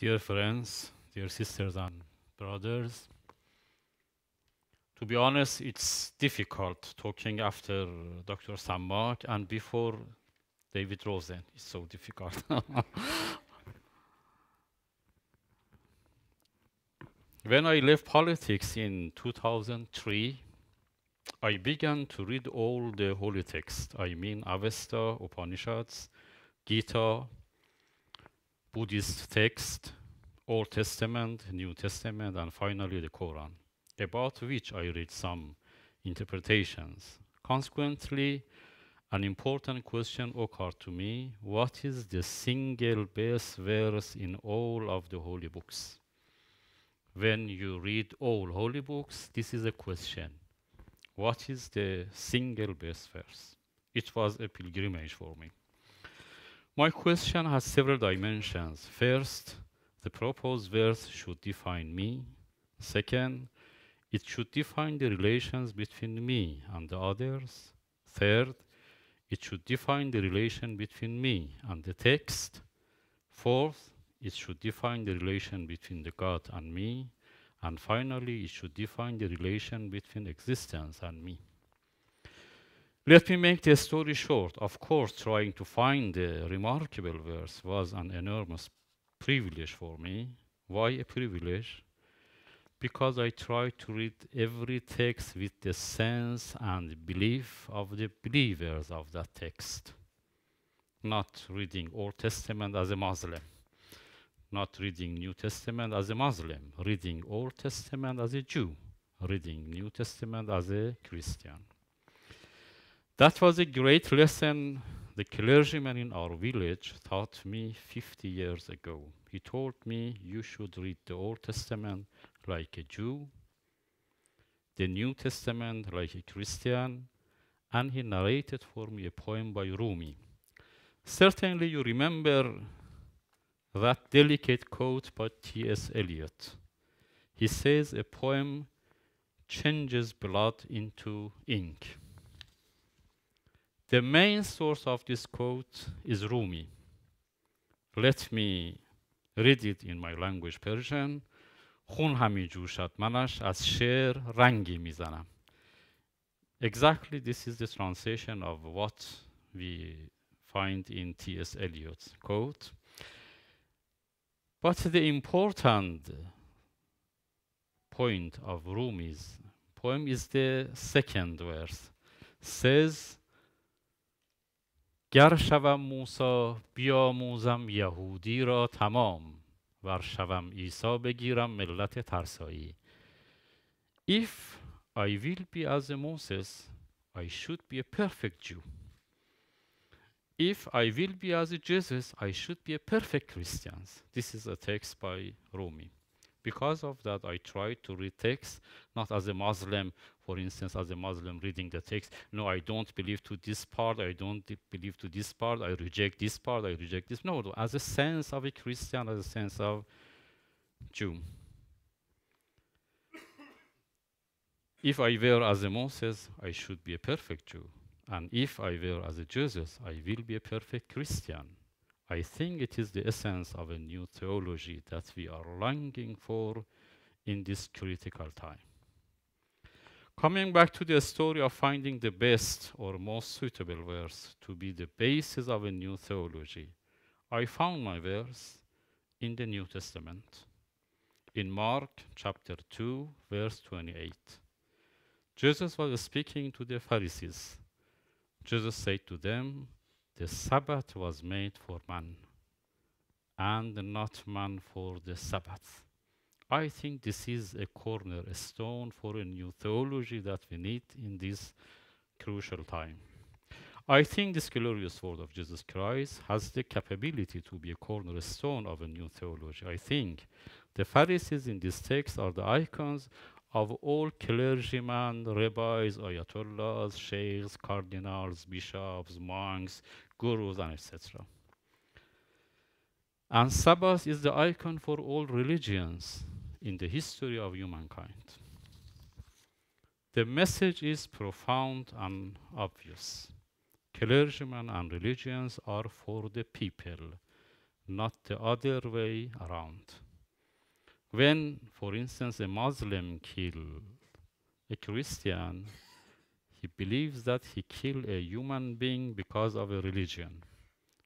Dear friends, dear sisters and brothers, to be honest, it's difficult talking after Dr. Sammak and before David Rosen. It's so difficult. when I left politics in 2003, I began to read all the holy texts. I mean Avesta, Upanishads, Gita, Buddhist text, Old Testament, New Testament, and finally the Quran, about which I read some interpretations. Consequently, an important question occurred to me what is the single best verse in all of the holy books? When you read all holy books, this is a question what is the single best verse? It was a pilgrimage for me. My question has several dimensions. First, the proposed verse should define me. Second, it should define the relations between me and the others. Third, it should define the relation between me and the text. Fourth, it should define the relation between the God and me. And finally, it should define the relation between existence and me. Let me make the story short. Of course, trying to find the remarkable verse was an enormous privilege for me. Why a privilege? Because I try to read every text with the sense and belief of the believers of that text. Not reading Old Testament as a Muslim not reading New Testament as a Muslim, reading Old Testament as a Jew, reading New Testament as a Christian. That was a great lesson the clergyman in our village taught me 50 years ago. He told me you should read the Old Testament like a Jew, the New Testament like a Christian, and he narrated for me a poem by Rumi. Certainly, you remember that delicate quote by T.S. Eliot. He says a poem changes blood into ink. The main source of this quote is Rumi. Let me read it in my language Persian. خون همی جوشد منش از شعر رنگی میزنم. Exactly this is the translation of what we find in T.S. Eliot's quote. But the important point of Rumi's poem is the second verse. Says, گر شوم موسا بیاموزم یهودی را تمام ور شوم عیسی بگیرم ملت ترسایی If I will be as a Moses, I should be a perfect Jew. if I will be as a Jesus, I should be a perfect Christian. This is a text by Rumi. Because of that, I try to read text not as a Muslim, for instance, as a Muslim reading the text. No, I don't believe to this part. I don't believe to this part. I reject this part. I reject this. No, as a sense of a Christian, as a sense of Jew. if I were as a Moses, I should be a perfect Jew. And if I were as a Jesus, I will be a perfect Christian. I think it is the essence of a new theology that we are longing for in this critical time. Coming back to the story of finding the best or most suitable verse to be the basis of a new theology, I found my verse in the New Testament, in Mark chapter 2, verse 28. Jesus was speaking to the Pharisees Jesus said to them, The Sabbath was made for man, and not man for the Sabbath. I think this is a cornerstone for a new theology that we need in this crucial time. I think this glorious word of Jesus Christ has the capability to be a cornerstone of a new theology. I think the Pharisees in this text are the icons of all clergymen, rabbis, ayatollahs, sheikhs, cardinals, bishops, monks, gurus, and etc. And Sabbath is the icon for all religions in the history of humankind. The message is profound and obvious. Clergymen and religions are for the people, not the other way around. When, for instance, a Muslim kills a Christian, he believes that he killed a human being because of a religion.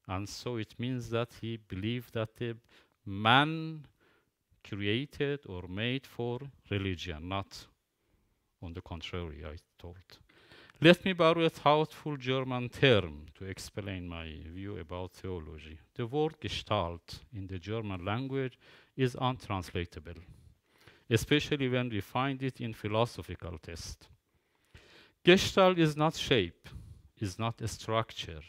And so it means that he believes that the man created or made for religion, not on the contrary, I thought. Let me borrow a thoughtful German term to explain my view about theology. The word Gestalt in the German language is untranslatable, especially when we find it in philosophical texts. Gestalt is not shape, is not a structure,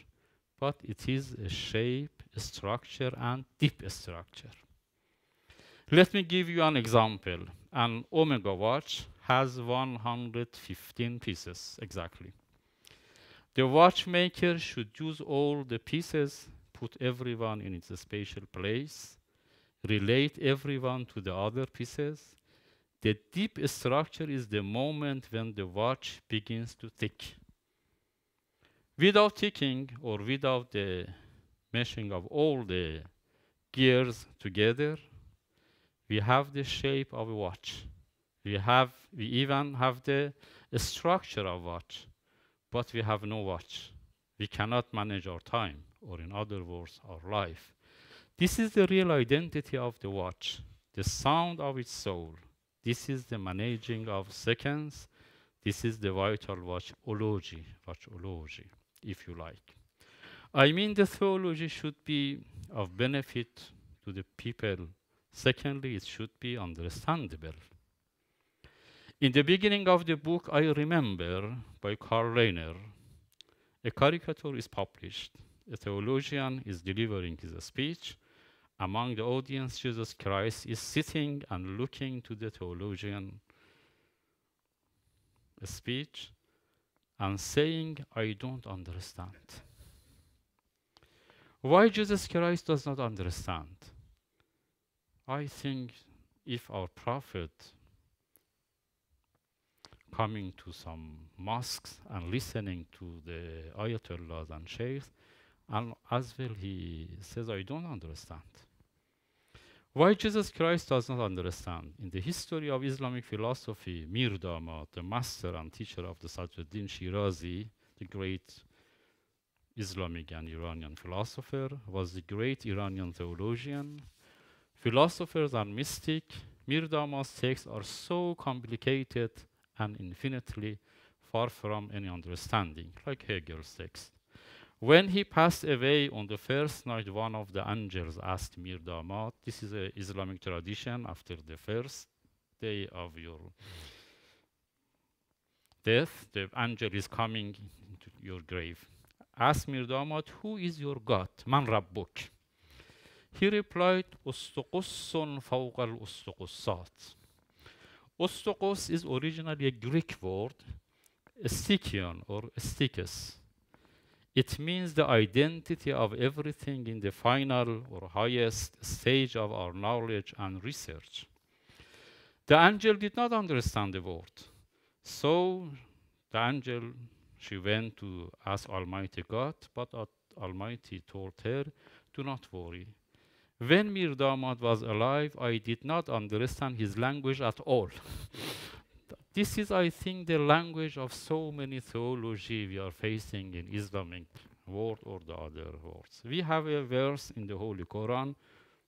but it is a shape, a structure, and deep structure. Let me give you an example. An Omega watch has 115 pieces exactly. The watchmaker should use all the pieces, put everyone in its spatial place, relate everyone to the other pieces. The deep structure is the moment when the watch begins to tick. Without ticking or without the meshing of all the gears together, we have the shape of a watch. We have, we even have the structure of watch, but we have no watch. We cannot manage our time, or in other words, our life. This is the real identity of the watch, the sound of its soul. This is the managing of seconds. This is the vital watchology, watchology, if you like. I mean, the theology should be of benefit to the people. Secondly, it should be understandable. In the beginning of the book, I remember by Karl Rahner, a caricature is published. A theologian is delivering his speech. Among the audience, Jesus Christ is sitting and looking to the theologian speech and saying, I don't understand. Why Jesus Christ does not understand? I think if our prophet coming to some mosques and listening to the ayatollahs and sheikhs, and as well he says, I don't understand. Why Jesus Christ does not understand? In the history of Islamic philosophy, Mir Damad, the master and teacher of the Sadruddin Shirazi, the great Islamic and Iranian philosopher, was the great Iranian theologian. Philosophers and mystic, Mir Damad's texts are so complicated and infinitely far from any understanding, like Hegel's text. When he passed away on the first night, one of the angels asked Mir Damad, this is an Islamic tradition after the first day of your death, the angel is coming into your grave. Ask Mir Damad, who is your God? Man Rabbuk. He replied, Ustuqussun fawqa al-ustuqussat. Ostokos is originally a Greek word, stichion or stikos. It means the identity of everything in the final or highest stage of our knowledge and research. The angel did not understand the word. So the angel, she went to ask Almighty God, but Almighty told her, do not worry. When Mir Damad was alive, I did not understand his language at all. this is, I think, the language of so many theology we are facing in Islamic world or the other words. We have a verse in the Holy Quran,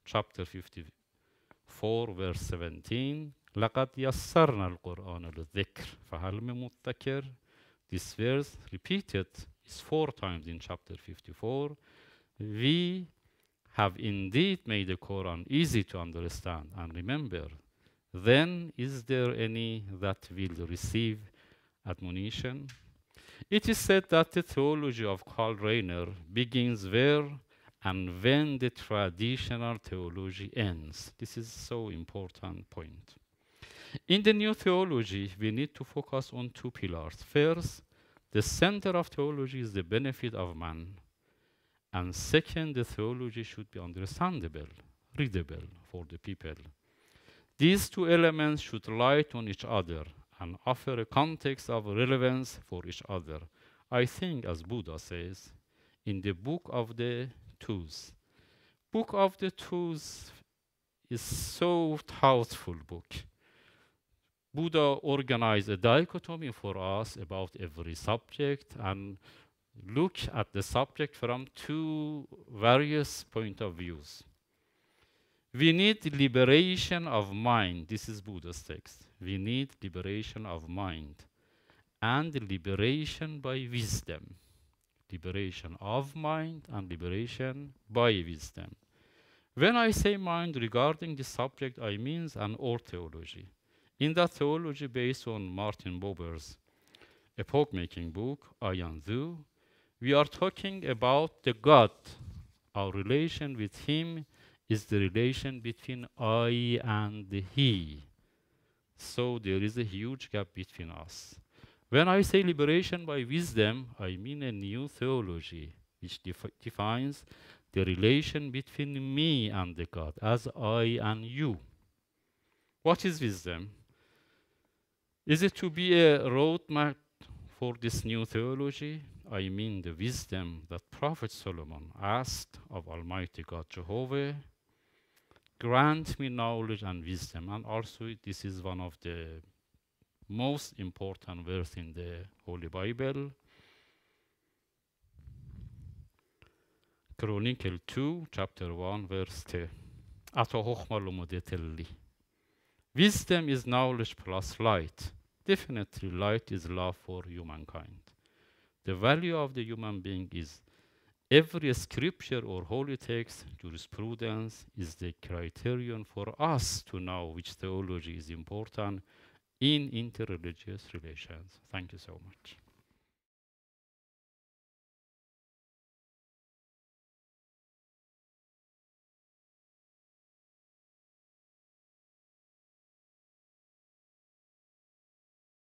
chapter 54, verse 17. لقد يسرنا القرآن للذكر فهل من مدكر This verse repeated is four times in chapter 54. We have indeed made the Quran easy to understand and remember, then is there any that will receive admonition? It is said that the theology of Karl Rahner begins where and when the traditional theology ends. This is so important point. In the new theology, we need to focus on two pillars. First, the center of theology is the benefit of man. And second, the theology should be understandable, readable for the people. These two elements should light on each other and offer a context of relevance for each other. I think, as Buddha says, in the book of the twos. Book of the Twos is so thoughtful book. Buddha organized a dichotomy for us about every subject and look at the subject from two various point of views. We need liberation of mind. This is Buddha's text. We need liberation of mind and liberation by wisdom. Liberation of mind and liberation by wisdom. When I say mind regarding this subject, I mean an old theology. In that theology based on Martin Buber's epoch-making book, I and Thou, we are talking about the God. Our relation with Him is the relation between I and He. So there is a huge gap between us. When I say liberation by wisdom, I mean a new theology which defi defines the relation between me and the God as I and you. What is wisdom? Is it to be a roadmap for this new theology? I mean the wisdom that Prophet Solomon asked of Almighty God Jehovah. Grant me knowledge and wisdom. And also, this is one of the most important verse in the Holy Bible. Chronicle 2, chapter 1, verse 10. Wisdom is knowledge plus light. Definitely, light is love for humankind. The value of the human being is every scripture or holy text, jurisprudence, is the criterion for us to know which theology is important in interreligious relations. Thank you so much.